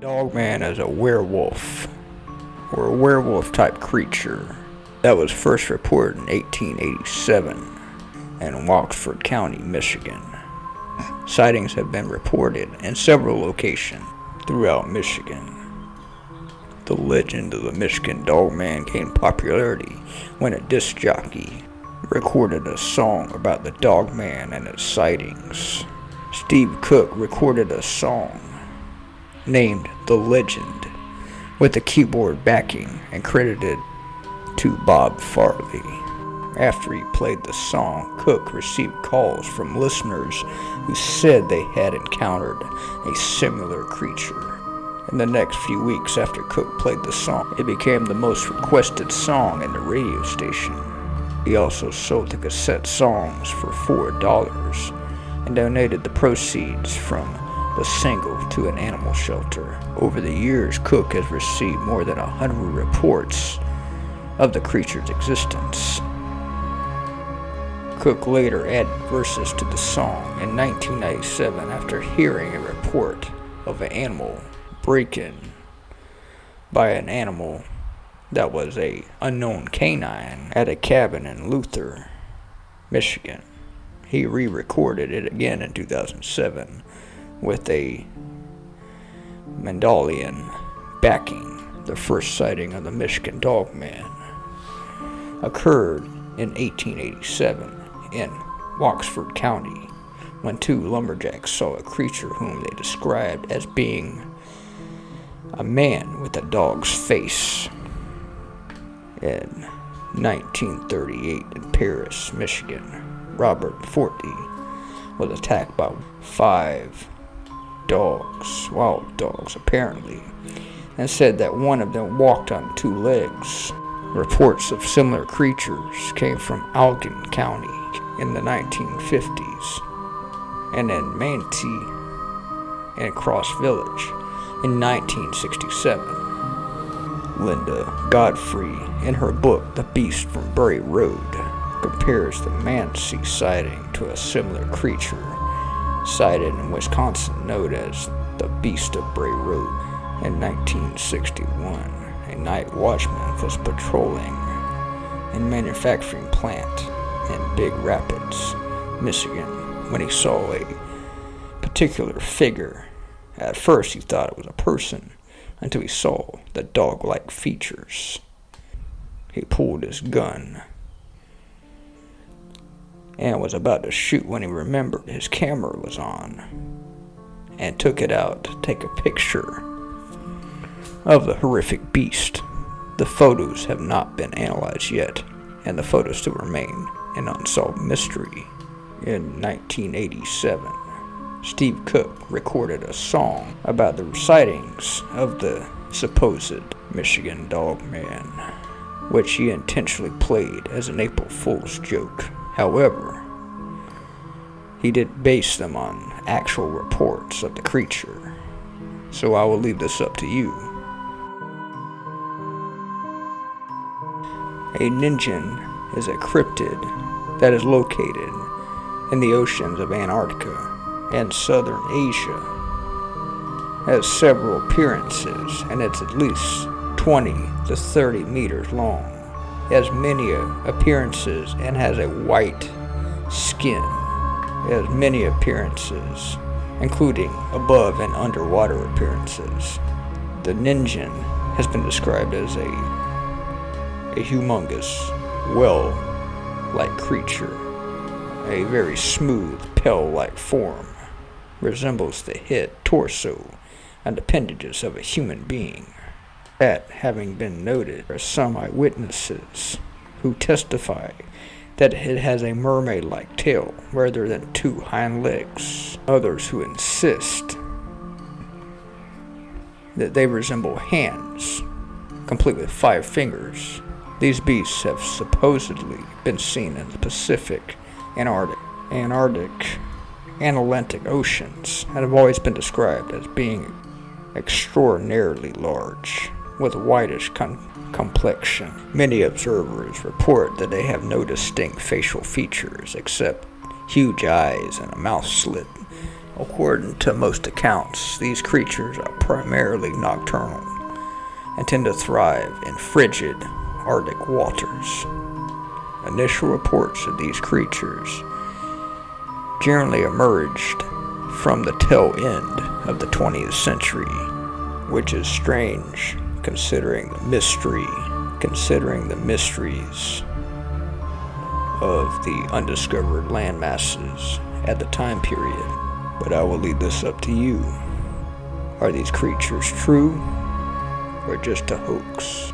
Dogman is a werewolf, or a werewolf type creature that was first reported in 1887 in Wexford County, Michigan. Sightings have been reported in several locations throughout Michigan. The legend of the Michigan Dogman gained popularity when a disc jockey recorded a song about the Dogman and its sightings. Steve Cook recorded a song named The Legend with the keyboard backing and credited to Bob Farley. After he played the song, Cook received calls from listeners who said they had encountered a similar creature. In the next few weeks after Cook played the song, it became the most requested song in the radio station. He also sold the cassette songs for $4 and donated the proceeds from the single to an animal shelter. Over the years, Cook has received more than a hundred reports of the creature's existence. Cook later added verses to the song in 1997 after hearing a report of an animal break-in by an animal that was a unknown canine at a cabin in Luther, Michigan. He re-recorded it again in 2007 with a Mandalorian backing. The first sighting of the Michigan Dogman occurred in 1887 in Wexford County when two lumberjacks saw a creature whom they described as being a man with a dog's face. In 1938 in Paris, Michigan, Robert Fortney was attacked by five dogs, wild dogs apparently, and said that one of them walked on two legs. Reports of similar creatures came from Allegan County in the 1950s and in Manistee and Cross Village in 1967. Linda Godfrey, in her book The Beast from Bray Road, compares the Manistee sighting to a similar creature sighted in Wisconsin known as the Beast of Bray Road. In 1961, a night watchman was patrolling a manufacturing plant in Big Rapids, Michigan, when he saw a particular figure. At first, he thought it was a person until he saw the dog like features. He pulled his gun and was about to shoot when he remembered his camera was on and took it out to take a picture of the horrific beast. The photos have not been analyzed yet, and the photos still remain an unsolved mystery. In 1987, Steve Cook recorded a song about the sightings of the supposed Michigan Dog Man, which he intentionally played as an April Fool's joke. However, he did base them on actual reports of the creature. So I will leave this up to you. A Ningen is a cryptid that is located in the oceans of Antarctica and southern Asia. Has several appearances and it's at least 20 to 30 meters long. Has many appearances and has a white skin. Has many appearances, including above and underwater appearances. The Ningen has been described as a, a humongous, well like creature, a very smooth, pill like form, resembles the head, torso, and appendages of a human being. That having been noted, there are some eyewitnesses who testify that it has a mermaid like tail rather than two hind legs. Others who insist that they resemble hands, complete with five fingers. These beasts have supposedly been seen in the Pacific, Antarctic, Antarctic, and Atlantic oceans, and have always been described as being extraordinarily large, with a whitish complexion. Many observers report that they have no distinct facial features except huge eyes and a mouth slit According to most accounts, these creatures are primarily nocturnal and tend to thrive in frigid Arctic waters. Initial reports of these creatures generally emerged from the tail end of the 20th century, which is strange considering the mystery, considering the mysteries of the undiscovered land masses at the time period. But I will leave this up to you. Are these creatures true or just a hoax?